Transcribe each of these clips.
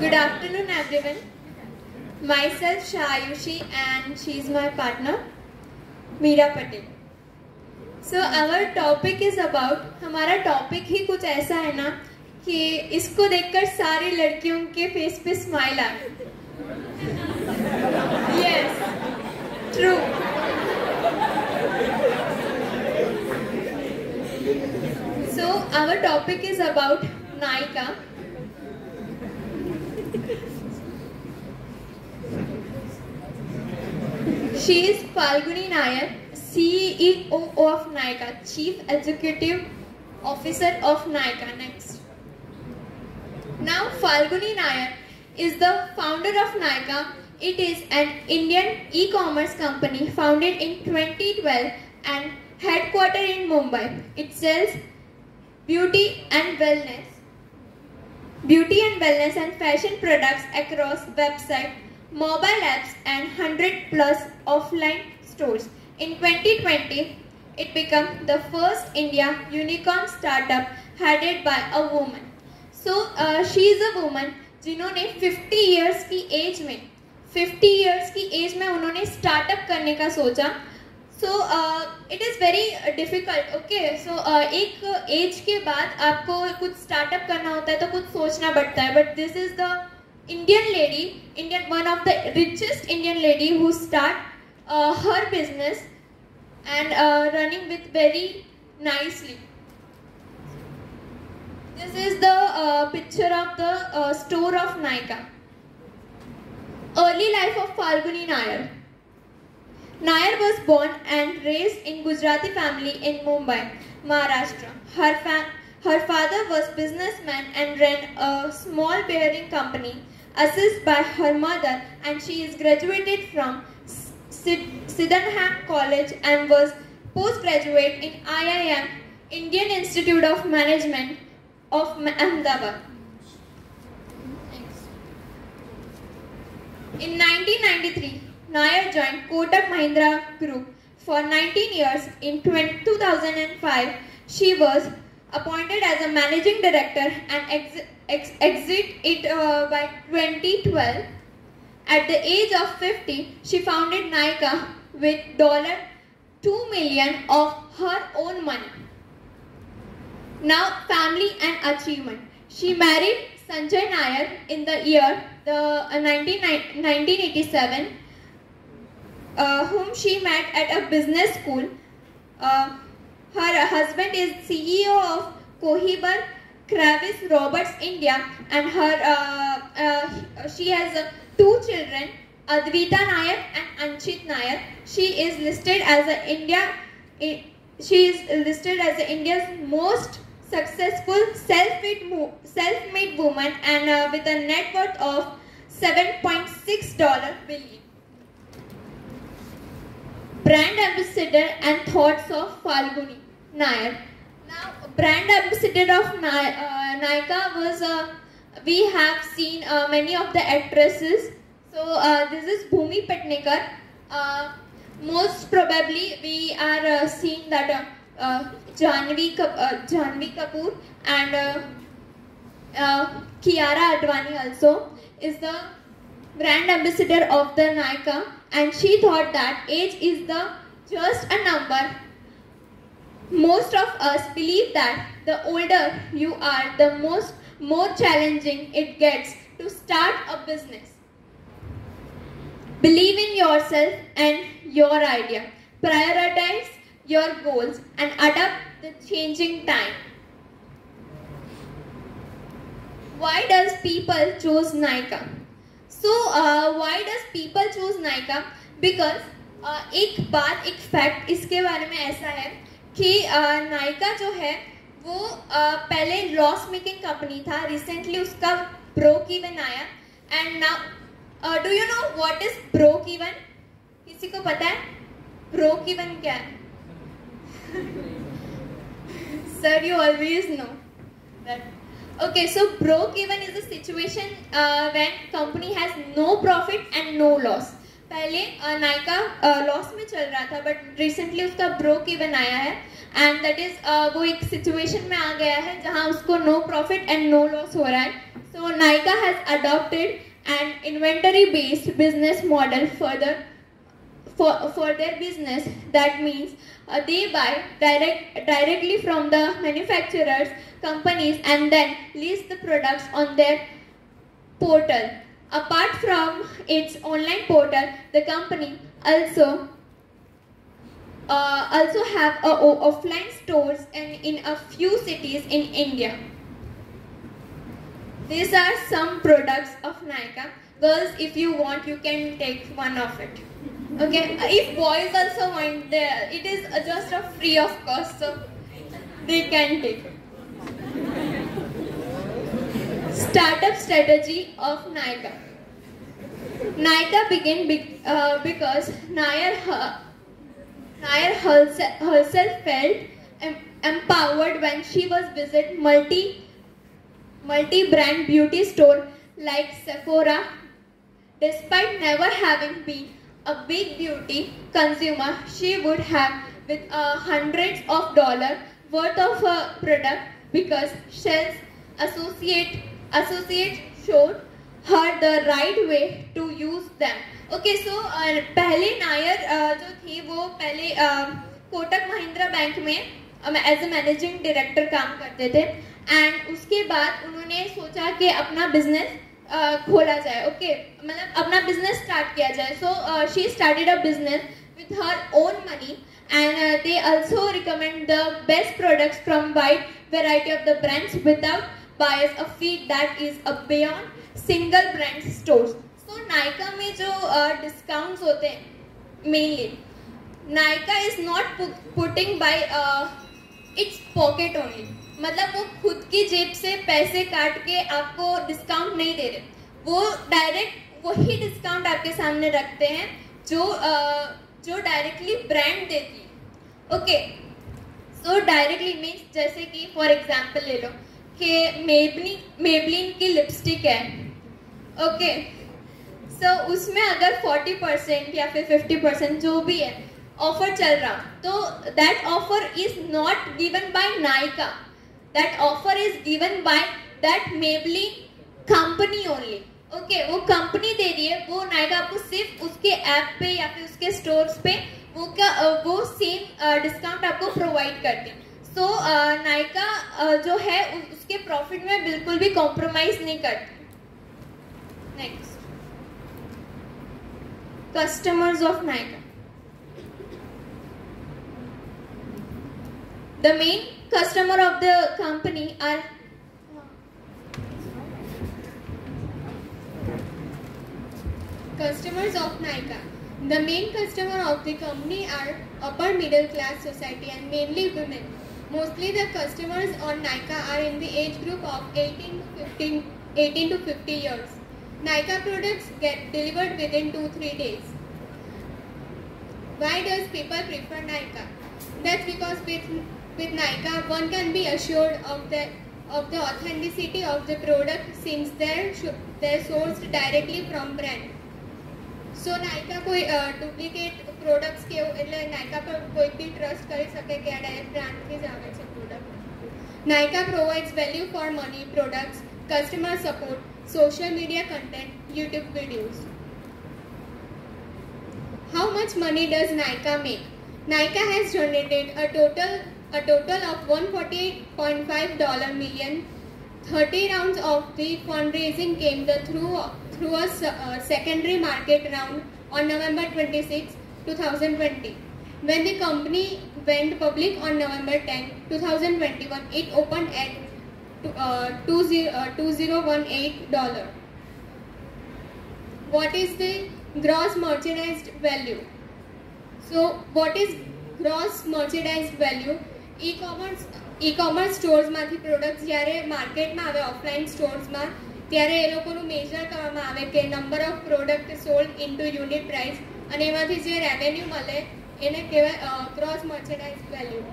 Good afternoon, everyone. Myself Shayushi, and she's my partner, Meera Patel. So our topic is about हमारा topic ही कुछ ऐसा है ना कि इसको देखकर सारी लड़कियों के फेस पे स्माइल आ गई yes true So our topic is about Naika. She is Falguni Nair, CEO of Nykaa, Chief Executive Officer of Nykaa. Next. Now Falguni Nair is the founder of Nykaa. It is an Indian e-commerce company founded in 2012 and headquartered in Mumbai. It sells beauty and wellness beauty and wellness and fashion products across website mobile apps and 100 plus offline stores in 2020 it became the first india unicorn startup headed by a woman so uh, she is a woman जिन्होंने 50 years की as में 50 years की as में उन्होंने startup करने का सोचा so it is very difficult okay so एक एज के बाद आपको कुछ स्टार्टअप करना होता है तो कुछ सोचना पड़ता है but this is the Indian lady, Indian one of the richest Indian lady who start uh, her business and uh, running with very nicely. This is the uh, picture of the uh, store of Nykaa. Early life of Falguni Nair. Nair was born and raised in Gujarati family in Mumbai, Maharashtra. Her, her father was businessman and ran a small bearing company assisted by her mother, and she is graduated from Sydenham College and was postgraduate in IIM, Indian Institute of Management of Ahmedabad. In 1993, Nair joined Kotak Mahindra Group for 19 years. In 2005, she was appointed as a managing director and ex, ex, exit it uh, by 2012. At the age of 50, she founded Nykaa with dollar 2 million of her own money. Now, family and achievement. She married Sanjay Nair in the year the uh, 19, 1987 uh, whom she met at a business school. Uh, her husband is CEO of Kohlberg Kravis Roberts India and her uh, uh she has uh, two children Adwaita Nair and Anchit Nair. She is listed as a India eh, she is listed as India's most successful self-made self-made woman and uh, with a net worth of 7.6 dollar billion brand ambassador and thoughts of Falguni Nair. Brand ambassador of Ny uh, was, uh, we have seen uh, many of the actresses. So, uh, this is Bhumi Pednekar. Uh, most probably, we are seeing that uh, Janhvi, Kap Janhvi Kapoor and Kiara Advani also is the brand ambassador of the Nykaa and she thought that age is the just a number. Most of us believe that the older you are, the most more challenging it gets to start a business. Believe in yourself and your idea. Prioritize your goals and adapt the changing time. Why does people choose Nykaa? So uh, why does people choose Nykaa? Because uh, एक बात एक fact इसके बारे में ऐसा है कि नायका जो है वो पहले लॉस मेकिंग कंपनी था रिसेंटली उसका ब्रोक इवन आया and now do you know what is broke even किसी को पता है? ब्रोक इवन क्या sir you always know so broke even is a situation uh, when company has no profit and no loss. पहले Nykaa loss में चल रहा था बट रिसेंटली उसका ब्रोक इवन आया है। एंड दैट इज़ वो एक सिचुएशन में आ गया है, जहाँ उसको no profit and no loss हो रहा है। So Nykaa has adopted and inventory based business model further for their business that means they buy direct directly from the manufacturers companies and then lease the products on their portal Apart from its online portal, the company also uh, also have a, a, offline stores in, in a few cities in India. These are some products of Nykaa. Girls, if you want, you can take one of it. Okay, if boys also want, there it is just a free of cost, so they can take it. Startup strategy of Nykaa. Nykaa began be, uh, because Nair, uh, Nair herself felt em empowered when she was visit multi multi-brand beauty store like Sephora. Despite never having been a big beauty consumer, she would have with uh, hundreds of dollars worth of her product because sales associate associate showed her the right way to use them. Okay, so uh, पहले Nair uh, जो थी वो पहले Kotak Mahindra bank में as a managing director काम करते थे and उसके बाद उन्होंने सोचा कि अपना बिज़नेस uh, खोला जाए ओके okay? मतलब अपना बिज़नेस स्टार्ट किया जाए so she started a business with her own money and uh, they also recommend the best products from wide variety of the brands without a feed that is a beyond single brand stores so Nykaa में जो uh, discounts होते हैं mainly Nykaa is not putting by uh, its pocket only मतलब वो खुद की जेब से पैसे काट के आपको डिस्काउंट नहीं दे रहे वो डायरेक्ट वही डिस्काउंट आपके सामने रखते हैं जो uh, जो डायरेक्टली ब्रांड देती है ओके सो डायरेक्टली मीन्स जैसे कि फॉर एग्जांपल ले लो कि मेबलिन मेबलिन की लिपस्टिक है। ओके सो so, उसमें अगर 40 परसेंट या फिर 50 परसेंट जो भी है ऑफ़र चल रहा तो that offer is not given by Nykaa that offer is given by that Maybelline company only okay वो कंपनी दे रही है वो नायका आपको सिर्फ़ उसके ऐप पे या फिर उसके स्टोर्स पे वो क्या वो सेम डिस्काउंट आपको प्रोवाइड करते हैं। सो so, नायका जो है उसके प्रॉफिट में बिल्कुल भी कॉम्प्रोमाइज नहीं करते next customers of Nykaa the main customer of the company are Customers of Nykaa. The main customer of the company are upper middle class society and mainly women. Mostly the customers on Nykaa are in the age group of 18 to 15, 18 to 50 years. Nykaa products get delivered within 2-3 days. Why does people prefer Nykaa? That's because with, with Nykaa one can be assured of the of the authenticity of the product since they're, they're sourced directly from brand. સો નાયકા કોઈ duplicate products કે એટલે નાયકા પર કોઈ બી trust કરી શકે કે આ direct બ્રાન્ડથી જ આવે છે product Nykaa provides value for money products customer support social media content, YouTube videos. How much money does Nykaa make? Nykaa has generated a total a total of 148.5 dollar million. 30 rounds of the fundraising came the through through a uh, secondary market round on November 26, 2020. When the company went public on November 10, 2021, it opened at uh, 20, uh, $2018. What is the gross merchandised value? So, what is gross merchandised value? E-commerce e-commerce સ્ટોર્સમાંથી products જ્યારે માર્કેટમાં આવે offline સ્ટોર્સમાં ત્યારે એ લોકોનું major કરવામાં આવે કે number of product sold into unit price અને એમાંથી જે રેવન્યુ મળે એને કહેવાય gross merchandise value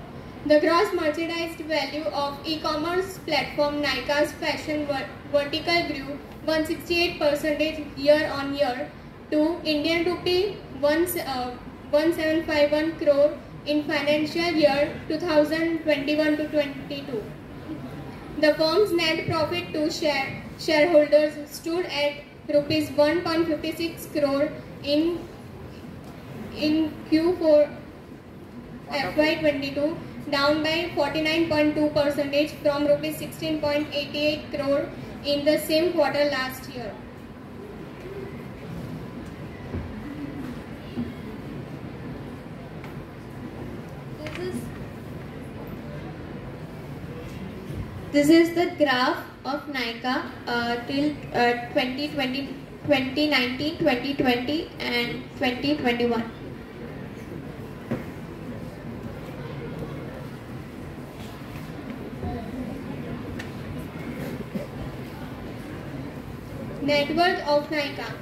The gross merchandised value of e-commerce platform Nykaa's fashion vertical grew 168% year on year to Indian rupee 1751 crore in financial year 2021 to 22. The firm's net profit to share shareholders stood at rupees 1.56 crore in in Q4 FY22 down by 49.2 percentage from rupees 16.88 crore in the same quarter last year. This is this is the graph of Nykaa uh, till uh, 2020, 2019, 2020 and 2021. Net worth of Nykaa.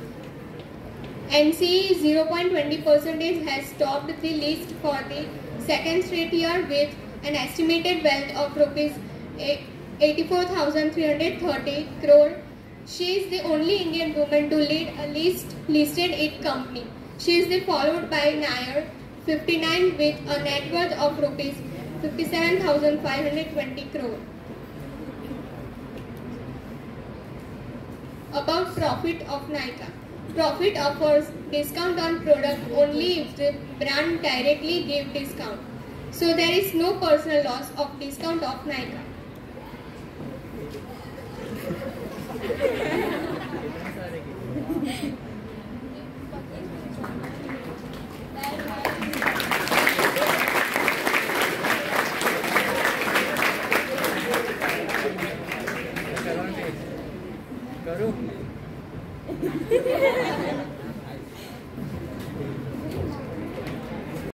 NCE 0.20 percentage has topped the list for the second straight year with an estimated wealth of rupees 84,330 crore. She is the only Indian woman to lead a list listed IT company. She is the followed by Nair 59 with a net worth of rupees 57,520 crore. About profit of Nykaa. Profit offers discount on product only if the brand directly give discount. So there is no personal loss of discount of Nykaa.